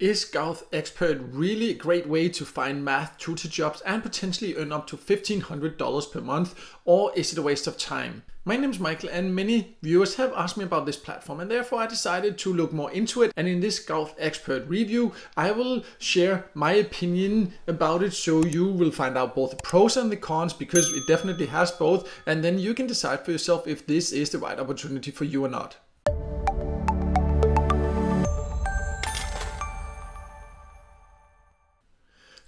Is Gowth Expert really a great way to find math tutor jobs and potentially earn up to $1,500 per month, or is it a waste of time? My name is Michael and many viewers have asked me about this platform and therefore I decided to look more into it and in this GauthExpert review I will share my opinion about it so you will find out both the pros and the cons because it definitely has both and then you can decide for yourself if this is the right opportunity for you or not.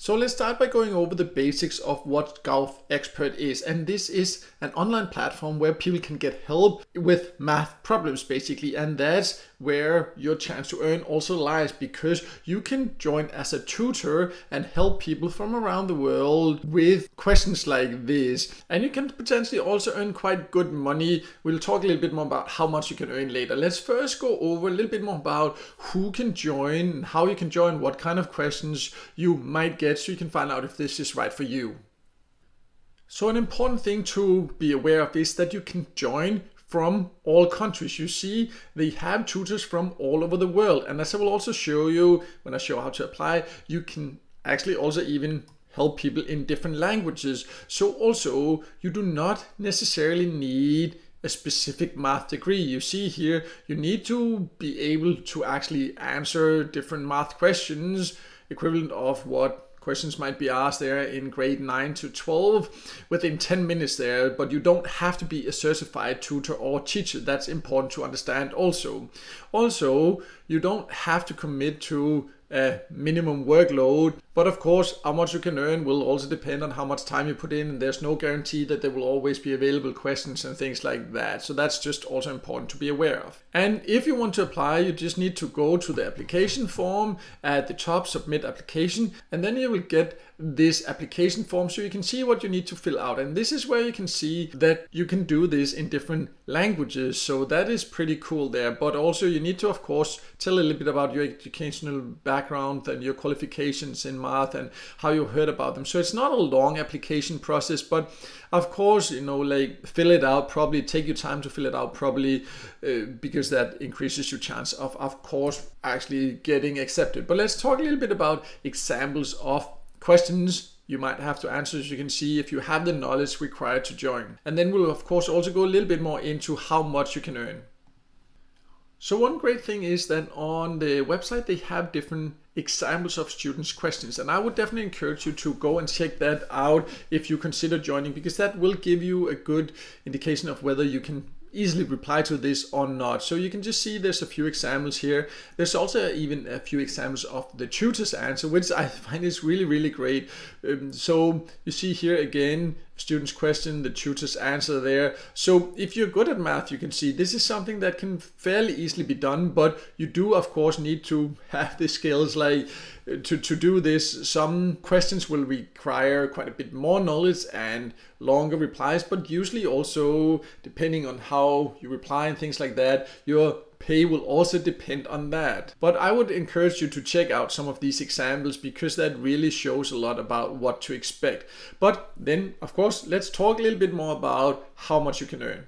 So let's start by going over the basics of what Gowth Expert is. And this is an online platform where people can get help with math problems basically. And that's where your chance to earn also lies because you can join as a tutor and help people from around the world with questions like this. And you can potentially also earn quite good money. We'll talk a little bit more about how much you can earn later. Let's first go over a little bit more about who can join, how you can join, what kind of questions you might get so you can find out if this is right for you. So an important thing to be aware of is that you can join from all countries. You see, they have tutors from all over the world. And as I will also show you when I show how to apply, you can actually also even help people in different languages. So also, you do not necessarily need a specific math degree. You see here, you need to be able to actually answer different math questions, equivalent of what questions might be asked there in grade 9 to 12 within 10 minutes there but you don't have to be a certified tutor or teacher. That's important to understand also. Also you don't have to commit to a minimum workload. But of course, how much you can earn will also depend on how much time you put in. And there's no guarantee that there will always be available questions and things like that. So that's just also important to be aware of. And if you want to apply, you just need to go to the application form at the top, submit application, and then you will get this application form so you can see what you need to fill out. And this is where you can see that you can do this in different languages. So that is pretty cool there. But also you need to, of course, tell a little bit about your educational background and your qualifications in math and how you heard about them. So it's not a long application process, but of course, you know, like fill it out probably, take your time to fill it out probably uh, because that increases your chance of, of course, actually getting accepted. But let's talk a little bit about examples of questions you might have to answer as you can see if you have the knowledge required to join. And then we'll of course also go a little bit more into how much you can earn. So one great thing is that on the website they have different examples of students questions and I would definitely encourage you to go and check that out if you consider joining because that will give you a good indication of whether you can easily reply to this or not. So you can just see there's a few examples here. There's also even a few examples of the tutor's answer, which I find is really, really great. Um, so you see here again, student's question, the tutor's answer there. So if you're good at math, you can see this is something that can fairly easily be done, but you do of course need to have the skills like to, to do this. Some questions will require quite a bit more knowledge and longer replies, but usually also depending on how you reply and things like that, your pay will also depend on that. But I would encourage you to check out some of these examples because that really shows a lot about what to expect. But then, of course, let's talk a little bit more about how much you can earn.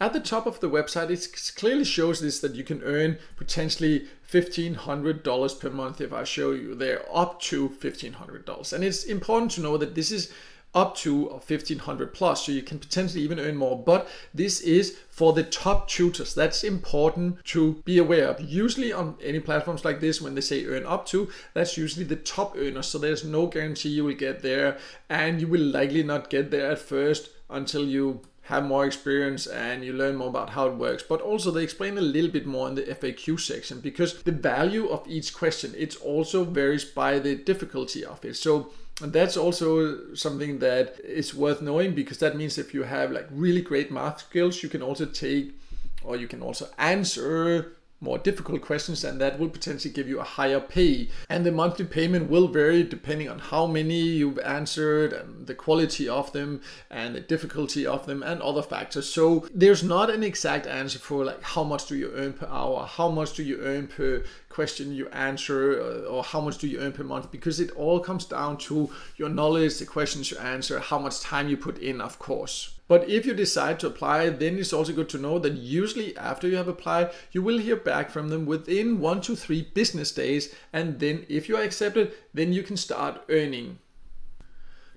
At the top of the website, it clearly shows this that you can earn potentially $1,500 per month if I show you there, up to $1,500. And it's important to know that this is up to 1500 plus so you can potentially even earn more. But this is for the top tutors. That's important to be aware of. Usually on any platforms like this when they say earn up to that's usually the top earners. So there's no guarantee you will get there and you will likely not get there at first until you have more experience and you learn more about how it works. But also they explain a little bit more in the FAQ section because the value of each question, it also varies by the difficulty of it. So that's also something that is worth knowing because that means if you have like really great math skills, you can also take or you can also answer more difficult questions and that will potentially give you a higher pay. And the monthly payment will vary depending on how many you've answered and the quality of them and the difficulty of them and other factors. So there's not an exact answer for like how much do you earn per hour, how much do you earn per question you answer uh, or how much do you earn per month because it all comes down to your knowledge, the questions you answer, how much time you put in, of course. But if you decide to apply, then it's also good to know that usually after you have applied, you will hear back from them within one to three business days. And then if you are accepted, then you can start earning.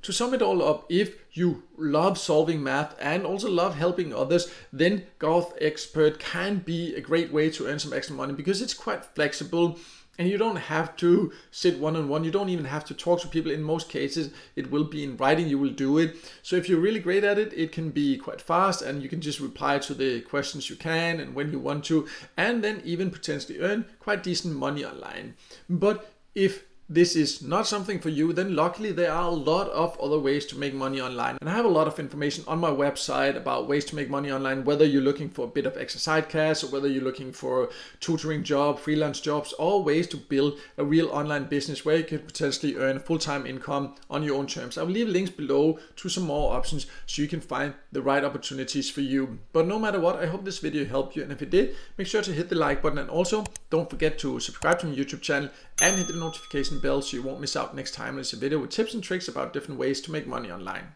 To sum it all up, if you love solving math and also love helping others, then GauthExpert can be a great way to earn some extra money because it's quite flexible and you don't have to sit one on one. You don't even have to talk to people. In most cases, it will be in writing, you will do it. So if you're really great at it, it can be quite fast and you can just reply to the questions you can and when you want to, and then even potentially earn quite decent money online. But if this is not something for you, then luckily there are a lot of other ways to make money online. And I have a lot of information on my website about ways to make money online, whether you're looking for a bit of extra side cash or whether you're looking for a tutoring job, freelance jobs, all ways to build a real online business where you can potentially earn full-time income on your own terms. I will leave links below to some more options so you can find the right opportunities for you. But no matter what, I hope this video helped you. And if it did, make sure to hit the like button and also don't forget to subscribe to my YouTube channel and hit the notification bell so you won't miss out next time there's a video with tips and tricks about different ways to make money online.